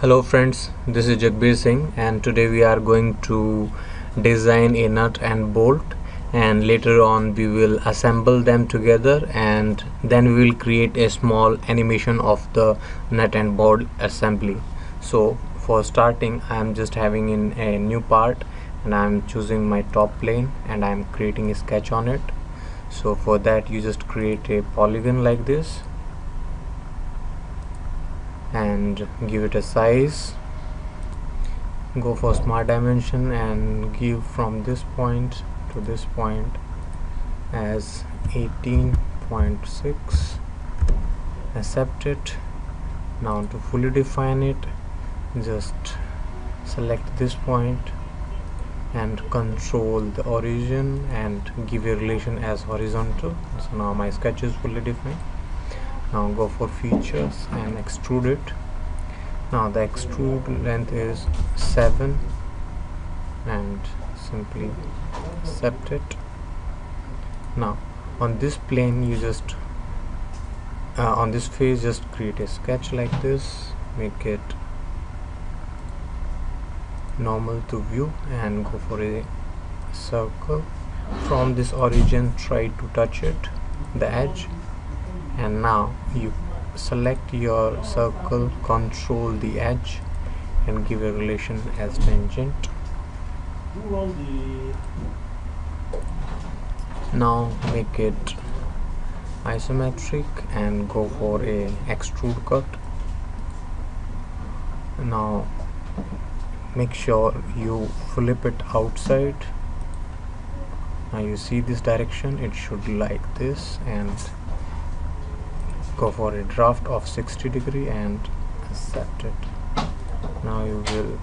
Hello friends, this is Jagbir Singh and today we are going to design a nut and bolt and later on we will assemble them together and then we will create a small animation of the nut and bolt assembly. So for starting I am just having in a new part and I am choosing my top plane and I am creating a sketch on it. So for that you just create a polygon like this and give it a size. Go for smart dimension and give from this point to this point as 18.6 accept it. Now to fully define it just select this point and control the origin and give a relation as horizontal. So now my sketch is fully defined now go for features and extrude it. Now the extrude length is 7 and simply accept it. Now on this plane you just uh, on this face just create a sketch like this make it normal to view and go for a circle. From this origin try to touch it the edge and now you select your circle control the edge and give a relation as tangent. Now make it isometric and go for a extrude cut. Now make sure you flip it outside. Now you see this direction it should like this and go for a draft of 60 degree and accept it. Now you will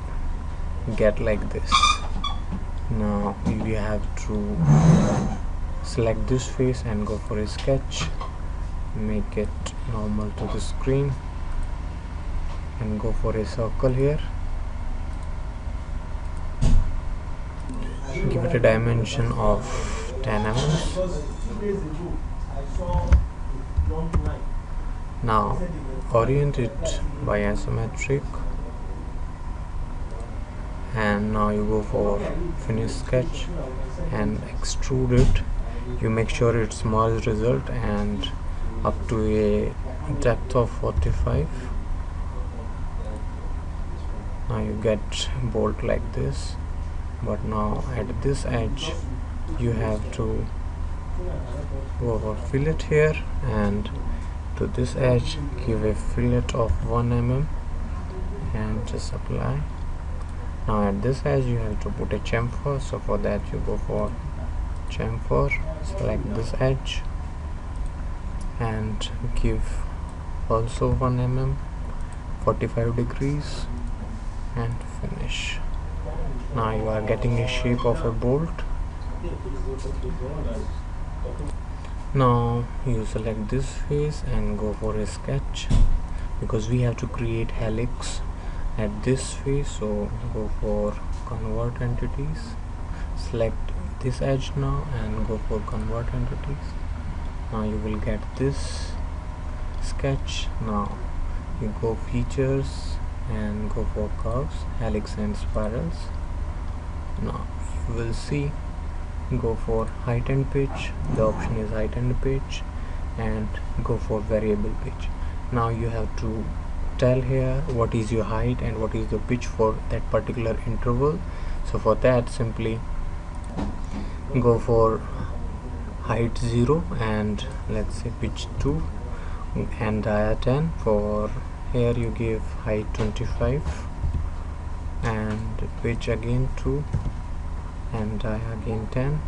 get like this. Now you have to select this face and go for a sketch. Make it normal to the screen. And go for a circle here. Give it a dimension of 10 mm now orient it by isometric and now you go for finish sketch and extrude it you make sure it's merge result and up to a depth of 45 now you get bolt like this but now at this edge you have to go for fillet here and to this edge give a fillet of 1 mm and just apply now at this edge you have to put a chamfer. So for that you go for chamfer select this edge and give also 1 mm 45 degrees and finish. Now you are getting a shape of a bolt now you select this face and go for a sketch. Because we have to create helix at this face so go for convert entities. Select this edge now and go for convert entities. Now you will get this sketch. Now you go features and go for curves helix and spirals. Now you will see go for height and pitch. The option is height and pitch and go for variable pitch. Now you have to tell here what is your height and what is the pitch for that particular interval. So for that simply go for height 0 and let's say pitch 2 and dia 10 for here you give height 25 and pitch again 2 and I again 10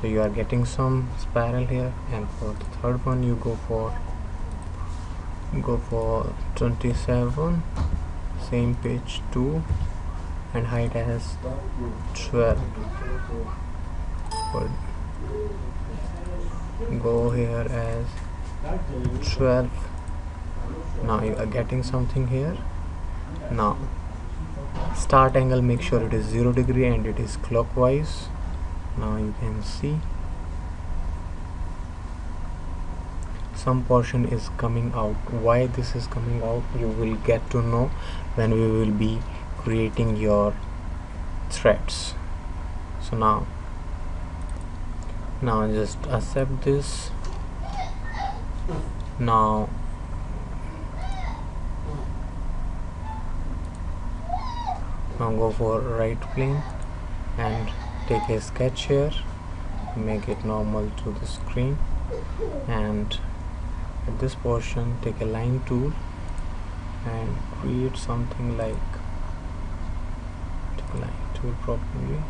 so you are getting some spiral here. And for the third one you go for go for 27 same pitch 2 and height as 12 go here as 12 now you are getting something here. Now start angle make sure it is 0 degree and it is clockwise. Now you can see some portion is coming out. Why this is coming out you will get to know when we will be creating your threads. So now now just accept this. Now now go for right plane and take a sketch here make it normal to the screen. And at this portion take a line tool and create something like line tool properly.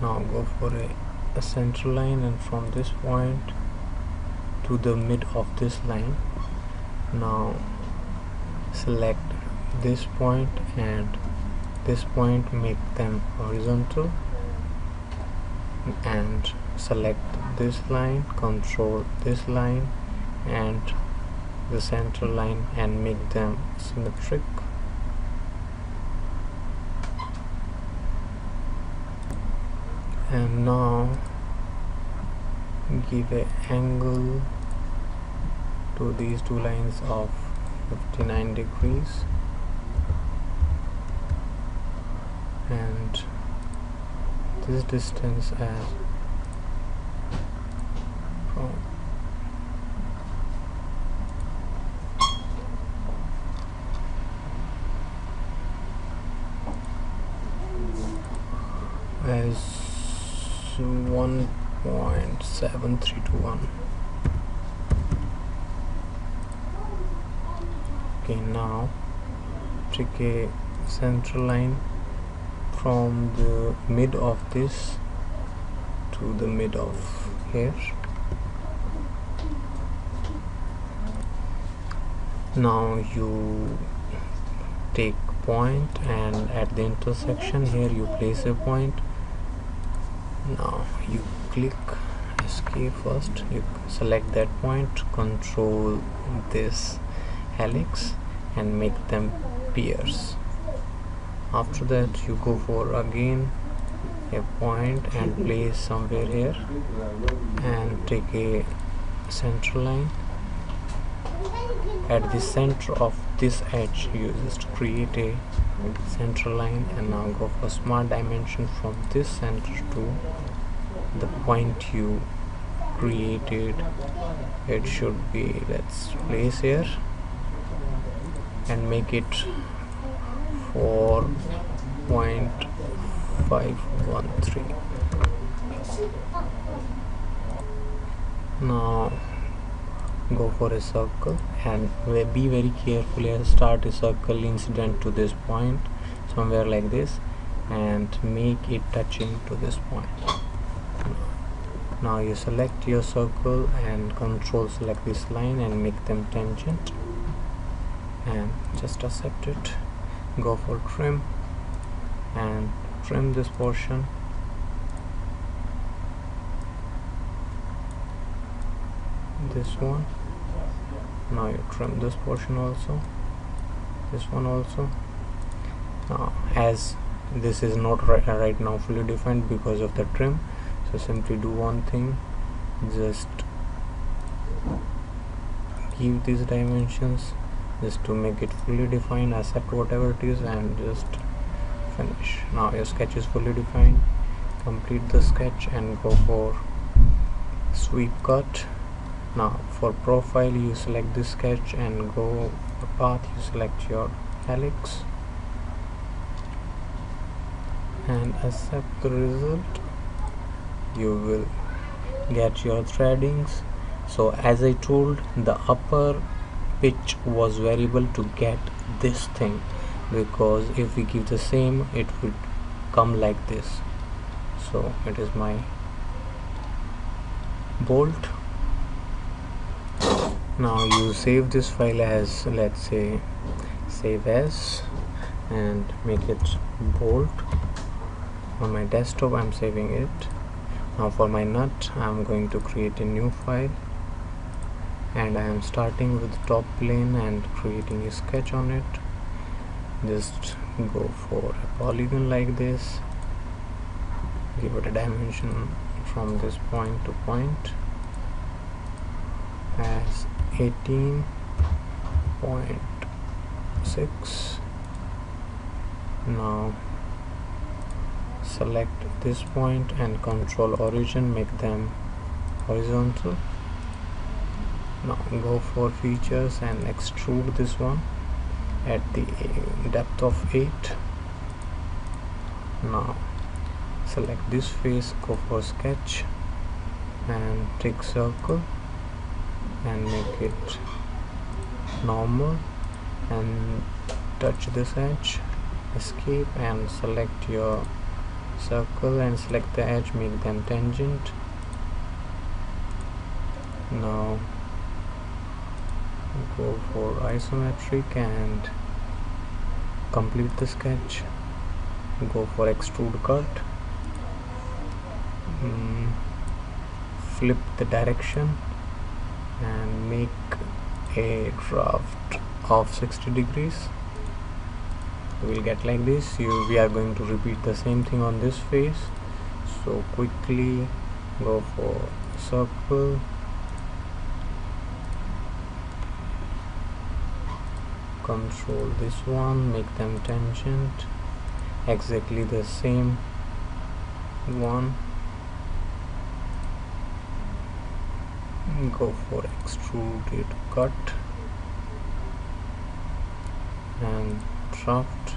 Now go for a, a center line and from this point to the mid of this line now select this point and this point make them horizontal and select this line control this line and the center line and make them symmetric. And now give a angle to these two lines of 59 degrees. And this distance as from as 1.7321 okay now. Take a central line from the mid of this to the mid of here. Now you take point and at the intersection here you place a point. Now you click escape first. You select that point control this helix and make them pierce after that you go for again a point and place somewhere here and take a center line. At the center of this edge you just create a center line and now go for smart dimension from this center to the point you created. It should be let's place here and make it 4.513 now go for a circle and be very careful start a circle incident to this point somewhere like this and make it touching to this point. Now you select your circle and control select this line and make them tangent and just accept it. Go for trim and trim this portion. This one. Now you trim this portion also. This one also. Now as this is not right, uh, right now fully defined because of the trim so simply do one thing. Just give these dimensions just to make it fully defined accept whatever it is and just finish. Now your sketch is fully defined. Complete the sketch and go for sweep cut. Now for profile you select this sketch and go the path. You select your helix and accept the result. You will get your threadings. So as I told the upper pitch was variable to get this thing because if we give the same it would come like this. So it is my bolt. Now you save this file as let's say save as and make it bolt. On my desktop I'm saving it. Now for my nut I'm going to create a new file and I am starting with top plane and creating a sketch on it. Just go for a polygon like this. Give it a dimension from this point to point. As 18.6 now select this point and control origin make them horizontal now go for features and extrude this one at the depth of 8 now select this face go for sketch and take circle and make it normal and touch this edge escape and select your circle and select the edge make them tangent. Now go for isometric and complete the sketch. Go for extrude cut. Mm, flip the direction and make a draft of 60 degrees. We'll get like this. You we are going to repeat the same thing on this face. So quickly go for circle control this one make them tangent exactly the same one. Go for extruded cut and draft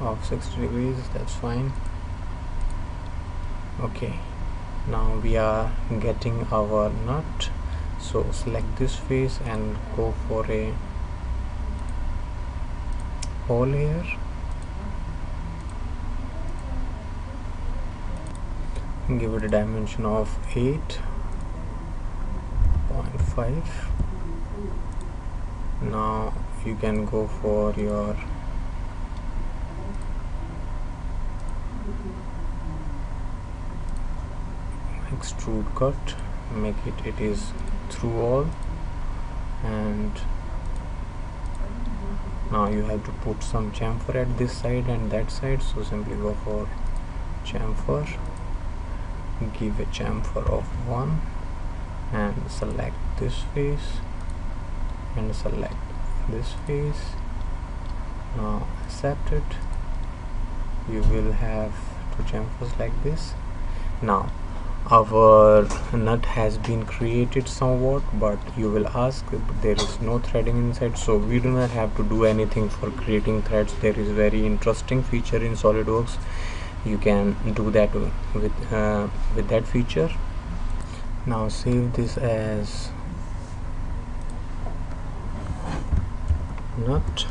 of 60 degrees that's fine. Okay now we are getting our nut so select this face and go for a hole here. Give it a dimension of 8.5 now you can go for your extrude cut. Make it it is through all. And now you have to put some chamfer at this side and that side. So simply go for chamfer. Give a chamfer of 1 and select this face and select this face. Now accept it. You will have two chamfers like this. Now our nut has been created somewhat but you will ask there is no threading inside so we do not have to do anything for creating threads. There is very interesting feature in solidworks. You can do that with uh, with that feature. Now save this as nut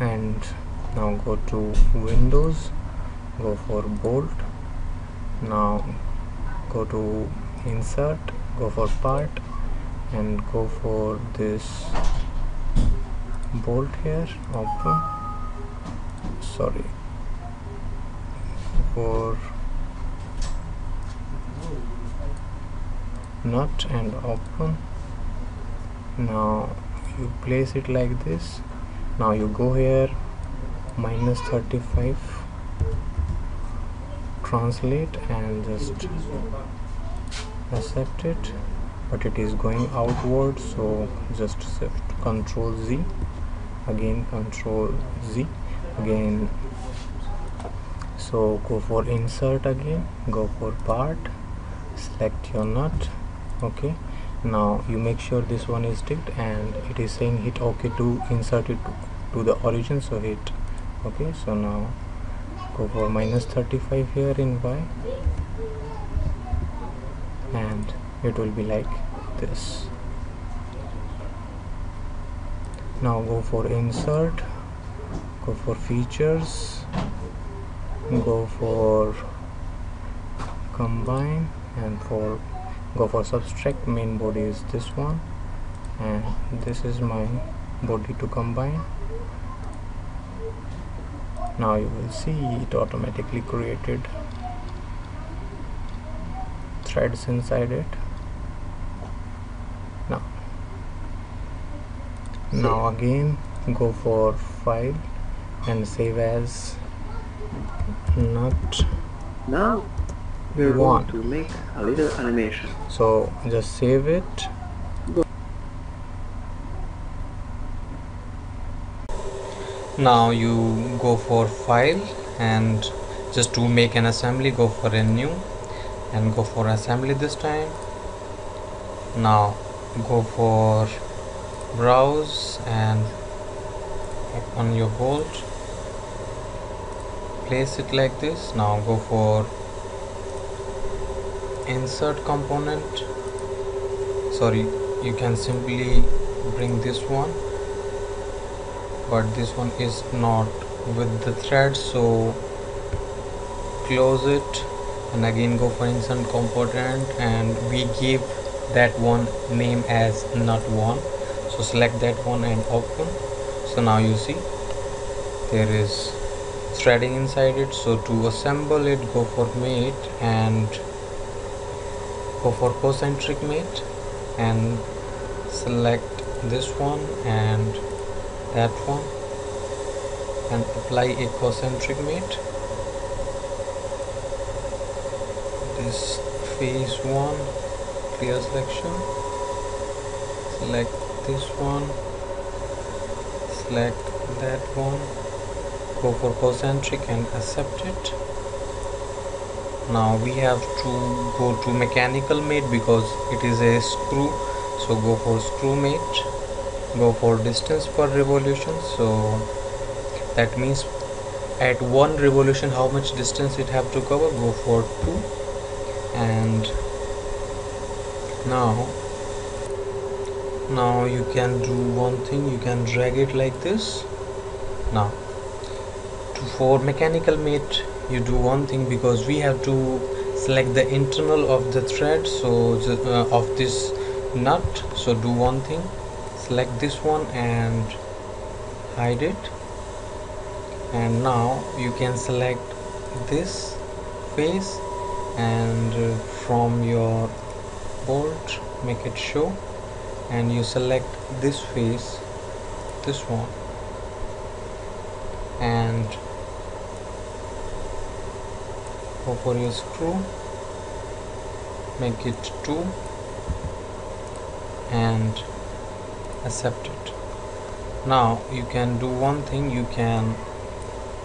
and now go to windows go for bolt. Now go to insert go for part and go for this bolt here open. Sorry. For nut and open. Now you place it like this. Now you go here minus 35 translate and just accept it. But it is going outward so just shift. Control Z. Again control Z. Again. So go for insert again. Go for part. Select your nut. Okay. Now you make sure this one is ticked and it is saying hit ok to insert it to, to the origin so hit okay so now go for minus 35 here in y. And it will be like this. Now go for insert go for features go for combine and for go for subtract main body is this one and this is my body to combine now you will see it automatically created threads inside it. Now. Now again go for file and save as nut Now we want to make a little animation. so just save it now you go for file and just to make an assembly go for a new and go for assembly this time. Now go for browse and on your bolt place it like this. Now go for insert component. Sorry you can simply bring this one but this one is not with the thread so close it and again go for insert component and we give that one name as nut one. So select that one and open. So now you see there is threading inside it. So to assemble it go for mate and go for concentric mate and select this one and that one and apply a concentric mate this phase one clear selection. Select this one. Select that one. Go for concentric and accept it. Now we have to go to mechanical mate because it is a screw. So go for screw mate go for distance per revolution. So that means at one revolution how much distance it have to cover? Go for 2 and now now you can do one thing. You can drag it like this. Now to for mechanical mate you do one thing because we have to select the internal of the thread so uh, of this nut. So do one thing select this one and hide it. And now you can select this face and uh, from your bolt make it show. And you select this face this one. And go for your screw make it 2 and accept it. Now you can do one thing you can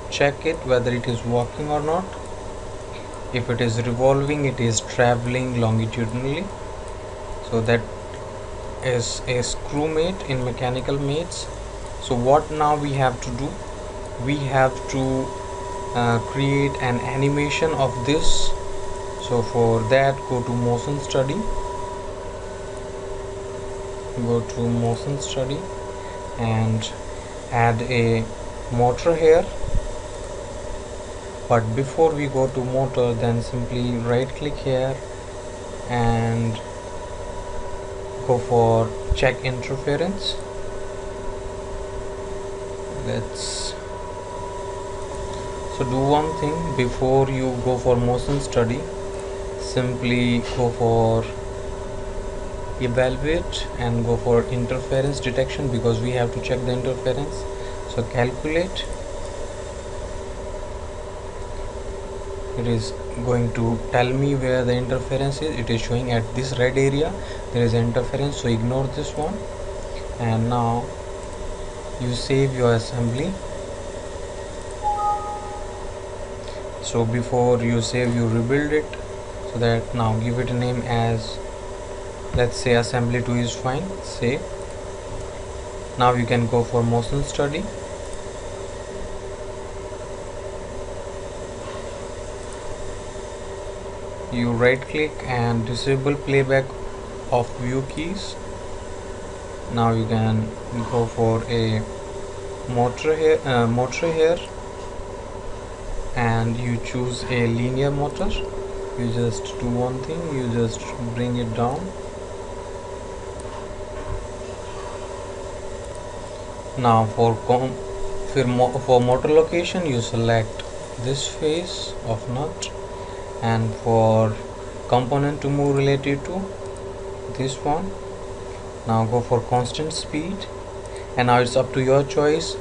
check it whether it is working or not. If it is revolving it is traveling longitudinally. So that is a screw mate in mechanical mates. So what now we have to do? We have to uh, create an animation of this. So for that go to motion study go to motion study and add a motor here. But before we go to motor then simply right click here and go for check interference. Let's so do one thing before you go for motion study. Simply go for evaluate and go for interference detection because we have to check the interference. So calculate. It is going to tell me where the interference is. It is showing at this red area. There is interference so ignore this one. And now you save your assembly. So before you save you rebuild it. So that now give it a name as let's say assembly 2 is fine save now you can go for motion study. You right click and disable playback of view keys. Now you can go for a motor here uh, motor here and you choose a linear motor. You just do one thing you just bring it down now for com for, mo for motor location you select this face of nut and for component to move relative to this one. Now go for constant speed and now it's up to your choice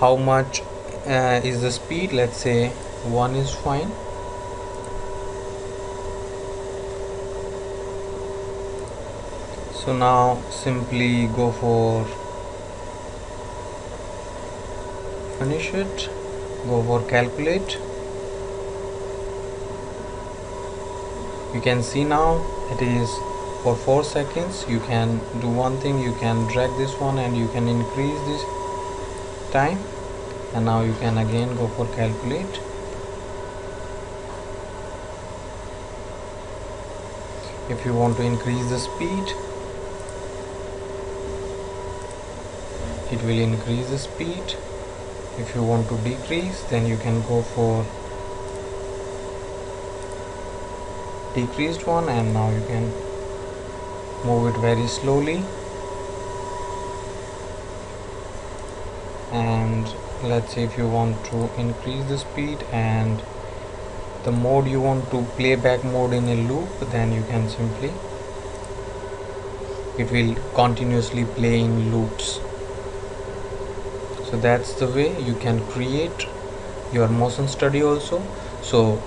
how much uh, is the speed. Let's say 1 is fine. So now simply go for finish it go for calculate. You can see now it is for 4 seconds. You can do one thing you can drag this one and you can increase this time. And now you can again go for calculate. If you want to increase the speed it will increase the speed if you want to decrease then you can go for decreased one and now you can move it very slowly. And let's say if you want to increase the speed and the mode you want to playback mode in a loop then you can simply it will continuously play in loops so that's the way you can create your motion study also. So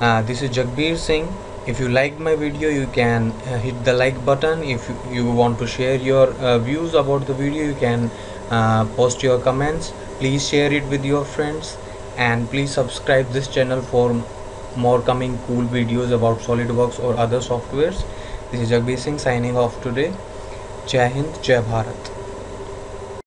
uh, this is Jagbir Singh if you like my video you can uh, hit the like button. If you, you want to share your uh, views about the video you can uh, post your comments. Please share it with your friends and please subscribe this channel for more coming cool videos about solidworks or other softwares. This is Jagbir Singh signing off today. Jai Hind Jai Bharat